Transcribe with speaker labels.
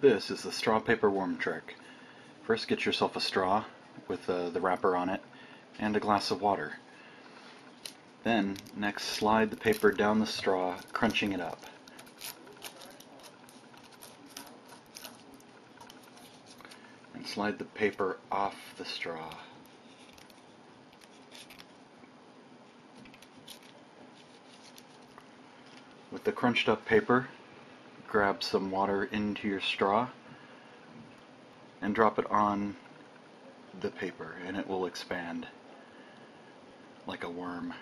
Speaker 1: This is the straw paper worm trick. First get yourself a straw with uh, the wrapper on it and a glass of water. Then, next slide the paper down the straw, crunching it up. And slide the paper off the straw. With the crunched up paper, grab some water into your straw and drop it on the paper and it will expand like a worm.